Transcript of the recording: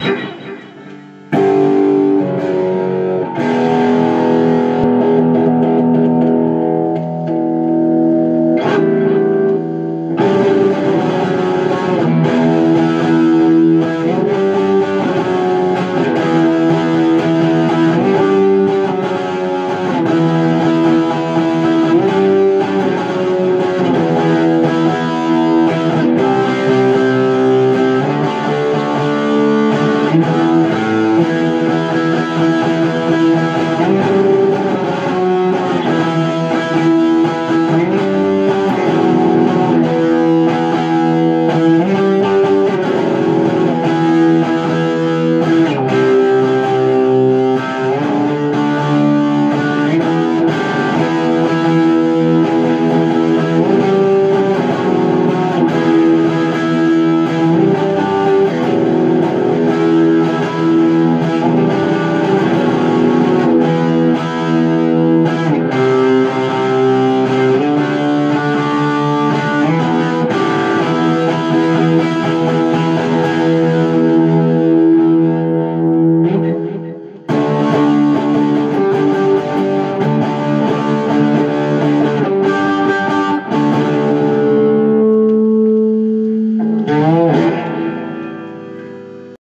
you.